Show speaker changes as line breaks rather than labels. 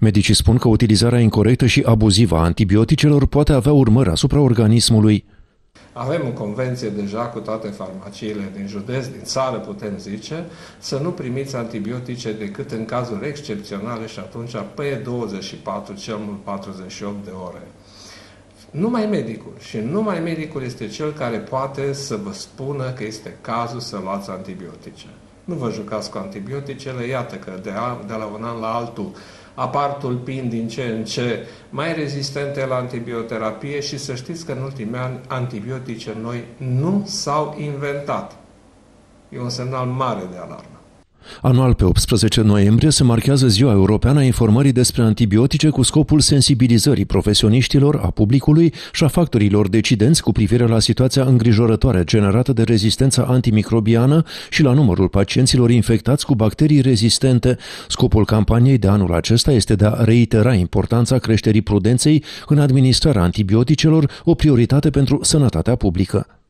Medicii spun că utilizarea incorrectă și abuzivă a antibioticelor poate avea urmări asupra organismului.
Avem o convenție deja cu toate farmaciile din județ, din țară, putem zice, să nu primiți antibiotice decât în cazuri excepționale și atunci pe 24, cel mult 48 de ore. Numai medicul și numai medicul este cel care poate să vă spună că este cazul să luați antibiotice. Nu vă jucați cu antibioticele, iată că de, a, de la un an la altul apar tulpini din ce în ce mai rezistente la antibioterapie și să știți că în ultimii ani antibiotice noi nu s-au inventat. E un semnal mare de alarmă.
Anual, pe 18 noiembrie, se marchează Ziua Europeană a Informării despre antibiotice cu scopul sensibilizării profesioniștilor, a publicului și a factorilor decidenți cu privire la situația îngrijorătoare generată de rezistența antimicrobiană și la numărul pacienților infectați cu bacterii rezistente. Scopul campaniei de anul acesta este de a reitera importanța creșterii prudenței în administrarea antibioticelor, o prioritate pentru sănătatea publică.